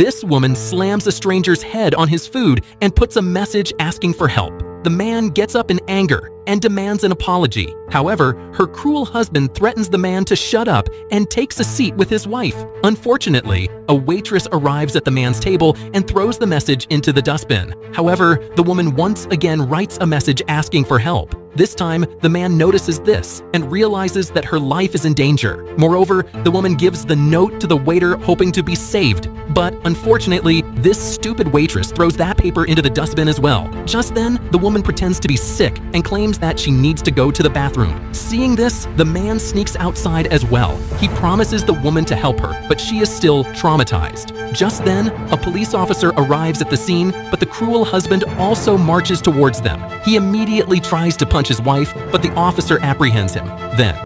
This woman slams a stranger's head on his food and puts a message asking for help. The man gets up in anger and demands an apology. However, her cruel husband threatens the man to shut up and takes a seat with his wife. Unfortunately, a waitress arrives at the man's table and throws the message into the dustbin. However, the woman once again writes a message asking for help. This time, the man notices this and realizes that her life is in danger. Moreover, the woman gives the note to the waiter hoping to be saved. But unfortunately, this stupid waitress throws that paper into the dustbin as well. Just then, the woman pretends to be sick and claims that she needs to go to the bathroom. Seeing this, the man sneaks outside as well. He promises the woman to help her, but she is still traumatized. Just then, a police officer arrives at the scene, but the cruel husband also marches towards them. He immediately tries to punch his wife, but the officer apprehends him. Then,